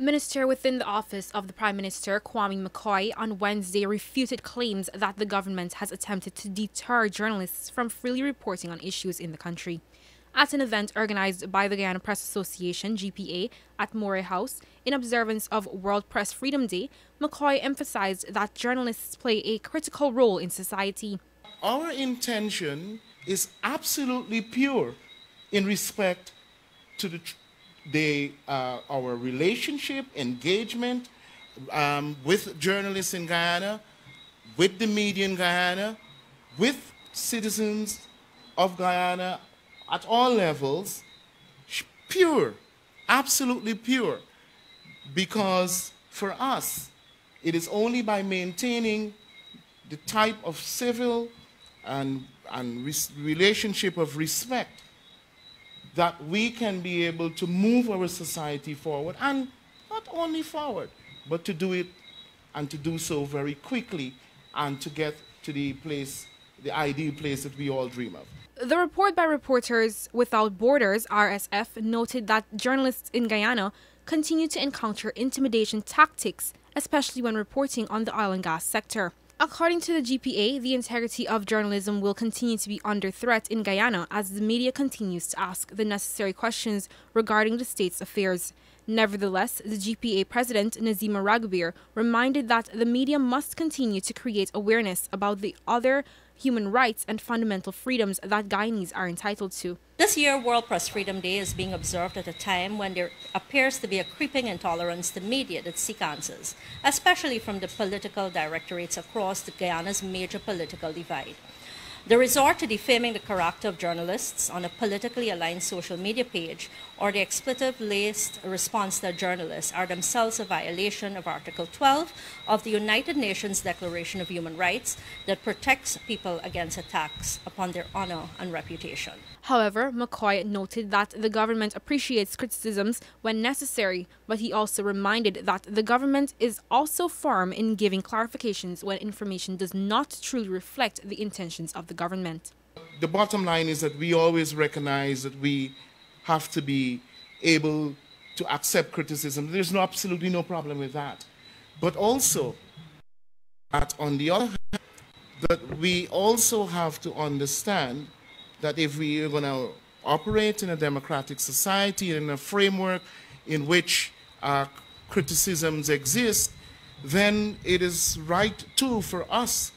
Minister within the office of the Prime Minister, Kwame McCoy, on Wednesday refuted claims that the government has attempted to deter journalists from freely reporting on issues in the country. At an event organized by the Guyana Press Association, GPA, at Moray House, in observance of World Press Freedom Day, McCoy emphasized that journalists play a critical role in society. Our intention is absolutely pure in respect to the uh, our relationship, engagement um, with journalists in Guyana, with the media in Guyana, with citizens of Guyana at all levels, pure, absolutely pure. Because for us, it is only by maintaining the type of civil and, and relationship of respect that we can be able to move our society forward and not only forward, but to do it and to do so very quickly and to get to the place, the ideal place that we all dream of. The report by Reporters Without Borders, RSF, noted that journalists in Guyana continue to encounter intimidation tactics, especially when reporting on the oil and gas sector. According to the GPA, the integrity of journalism will continue to be under threat in Guyana as the media continues to ask the necessary questions regarding the state's affairs. Nevertheless, the GPA president, Nazima Raghubir, reminded that the media must continue to create awareness about the other human rights and fundamental freedoms that Guyanese are entitled to. This year, World Press Freedom Day is being observed at a time when there appears to be a creeping intolerance to media that seek answers, especially from the political directorates across the Guyana's major political divide. The resort to defaming the character of journalists on a politically aligned social media page or the expletive-laced response to journalists are themselves a violation of Article 12 of the United Nations Declaration of Human Rights that protects people against attacks upon their honor and reputation. However, McCoy noted that the government appreciates criticisms when necessary, but he also reminded that the government is also firm in giving clarifications when information does not truly reflect the intentions of the government. The bottom line is that we always recognize that we have to be able to accept criticism. There's no, absolutely no problem with that. But also, that on the other hand, that we also have to understand that if we are going to operate in a democratic society, in a framework in which uh, criticisms exist, then it is right too for us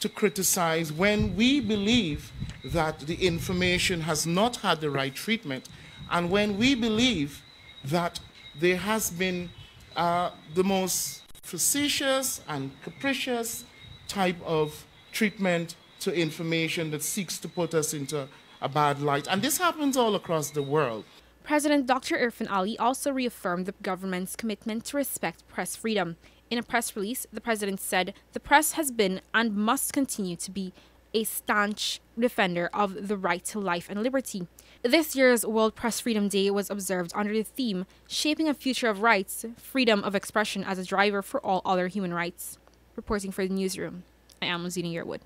to criticize when we believe that the information has not had the right treatment and when we believe that there has been uh, the most facetious and capricious type of treatment to information that seeks to put us into a bad light. And this happens all across the world. President Dr. Irfaan Ali also reaffirmed the government's commitment to respect press freedom. In a press release, the president said the press has been and must continue to be a staunch defender of the right to life and liberty. This year's World Press Freedom Day was observed under the theme Shaping a Future of Rights, Freedom of Expression as a Driver for All Other Human Rights. Reporting for the newsroom, I am Luzina Yearwood.